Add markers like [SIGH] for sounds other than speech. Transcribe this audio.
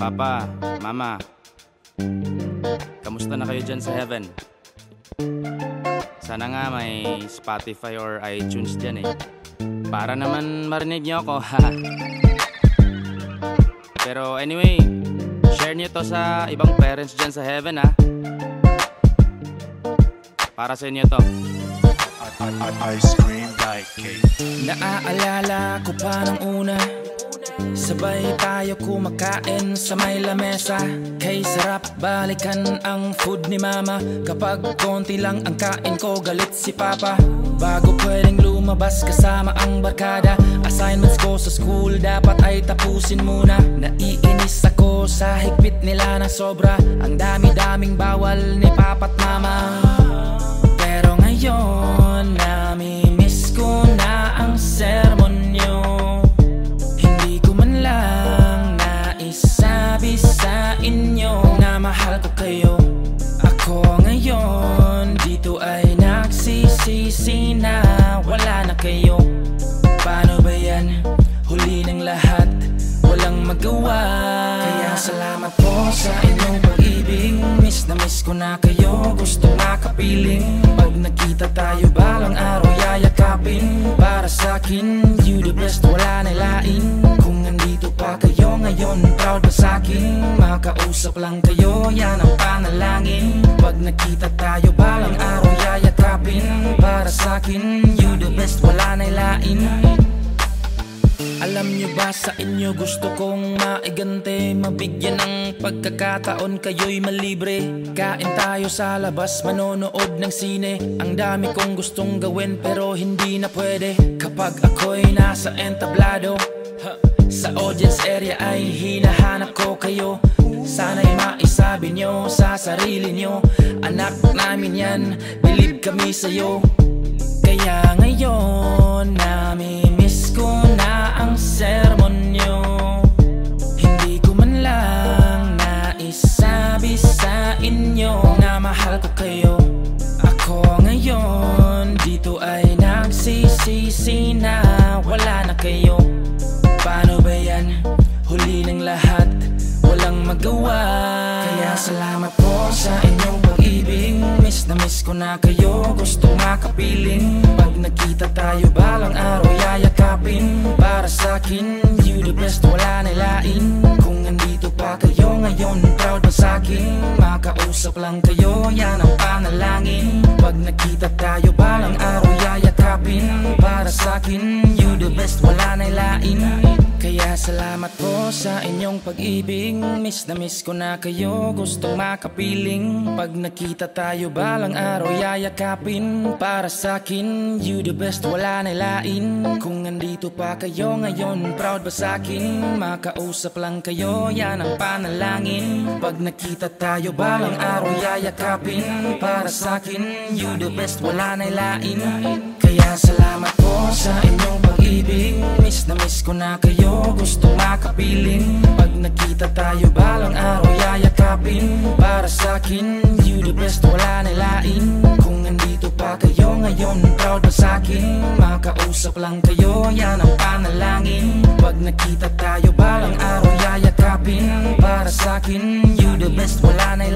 Papa, Mama, kamusta na kayo dyan sa heaven? Sana nga may Spotify or iTunes dyan eh. Para naman marinig niyo ako? [LAUGHS] Pero anyway, share niyo to sa ibang parents dyan sa heaven, ha? Para sa inyo to. Ice cream like cake. Naaalala ko pa nung una Sabay tayo kumakain sa may lamesa. Kay sarap balikan ang food ni mama. Kapag konti lang ang kain ko galit si papa. Bago pwedeng lumabas kasama ang barkada. Assignments ko sa school dapat ay tapusin muna. Naiinis ako sa higpit nila na sobra. Ang dami-daming bawal ni papa't nagsisisi na Wala na kayo. Paano ba yan? Huli ng lahat Walang magawa. Kaya salamat po sa inyong pag-ibig. Miss na miss ko na kayo Gusto makapiling Pag nakita tayo balang araw yayakapin. Para sa akin You the best wala na lain Kung nandito pa kayo ngayon Proud ba sa akin Makausap lang kayo Yan ang panalangin. Pag nakita tayo balang araw yayakapin Para sa akin You the best wala na lain. Alam niyo ba sa inyo gusto kong maigante? Mabigyan ng pagkakataon kayo'y malibre. Kain tayo sa labas, manonood ng sine. Ang dami kong gustong gawin pero hindi na pwede. Kapag ako'y nasa entablado Sa audience area ay hinahanap ko kayo Sana'y maisabi nyo sa sarili nyo. Anak namin yan, believe kami sa'yo. Kaya ngayon nami-miss ko na ang sermon nyo. Hindi ko man lang naisabi sa inyo Na mahal ko kayo. Ako ngayon dito ay nagsisisi na Wala na kayo Miss na miss ko na kayo Gusto makapiling. Pag nakita tayo balang araw yayakapin. Para sa akin You the best wala na lain Kung nandito pa kayo ngayon Proud ba sa akin Makausap lang kayo Yan ang panalangin. Pag nakita tayo balang araw yayakapin. Para sa akin You the best wala na lain kaya salamat po sa inyong pag-ibig. Miss na miss ko na kayo. Gustong makapiling Pag nakita tayo balang araw yayakapin Para sa akin You the best wala na lain. Kung nandito pa kayo ngayon Proud ba sa akin Makausap lang kayo Yan ang panalangin. Pag nakita tayo balang araw yayakapin Para sa akin You the best wala na lain. Kaya salamat tayo balang araw yayakapin. Para sa akin You the best wala na lain Kung nandito pa kayo ngayon Proud ba sa akin Makausap lang kayo Yan ang panalangin. Pag nakita tayo balang araw yayakapin. Para sa akin You the best wala na